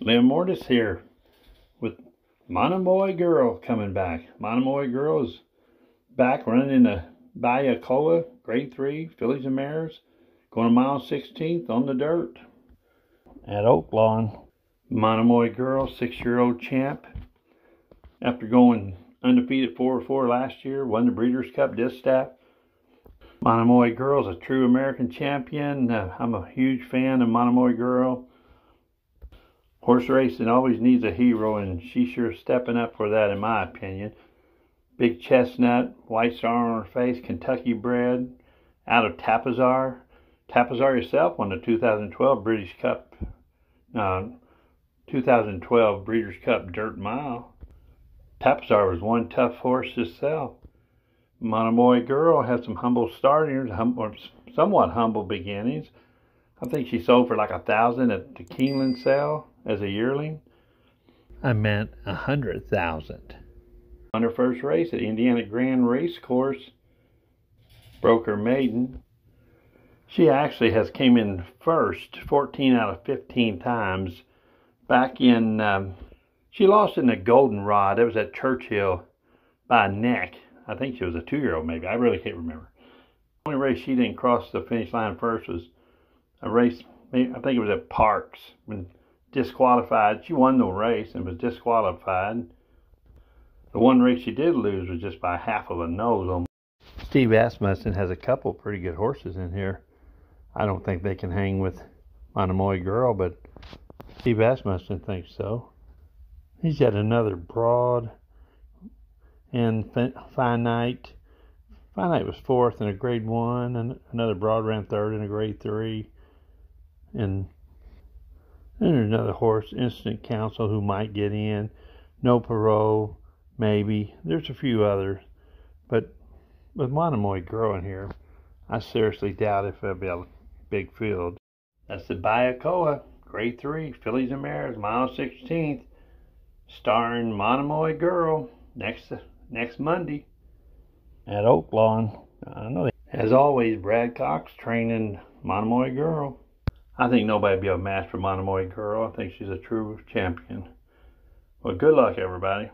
Lem Mortis here with Monomoy Girl coming back. Monomoy Girl is back running in the Bayakoa, grade three, fillies and mares, going a mile 16th on the dirt at Oaklawn. Monomoy Girl, six-year-old champ. After going undefeated 4-4 last year, won the Breeders' Cup Distaff. Monomoy Girl is a true American champion. Uh, I'm a huge fan of Monomoy Girl. Horse racing always needs a hero, and she's sure stepping up for that, in my opinion. Big chestnut, white star on her face, Kentucky bred, out of Tapizar. Tapizar herself won the 2012 British Cup, uh, 2012 Breeders' Cup Dirt Mile. Tapizar was one tough horse sell. Monomoy Girl had some humble starters, hum, somewhat humble beginnings. I think she sold for like a thousand at the Keeneland sale as a yearling. I meant a hundred thousand. On her first race at Indiana Grand Race Course, broke her maiden. She actually has came in first 14 out of 15 times. Back in, um, she lost in the Goldenrod. It was at Churchill by a neck. I think she was a two-year-old maybe. I really can't remember. The only race she didn't cross the finish line first was a race, I think it was at Parx when disqualified. She won the race and was disqualified. The one race she did lose was just by half of a nose on. Steve Asmussen has a couple pretty good horses in here. I don't think they can hang with Monomoy Girl, but Steve Asmussen thinks so. He's got another broad and finite. Finite was fourth in a grade one, and another broad ran third in a grade three. And then there's another horse, Instant counsel who might get in. No Parole, maybe. There's a few others. But with Monomoy growing here, I seriously doubt if there'll be a big field. That's the Bayakoa, grade three, fillies and mares, mile 16th, starring Monomoy Girl next next Monday at Oaklawn. I know. As always, Brad Cox training Monomoy Girl. I think nobody will be a match for Monomoy Girl. I think she's a true champion. Well, good luck, everybody.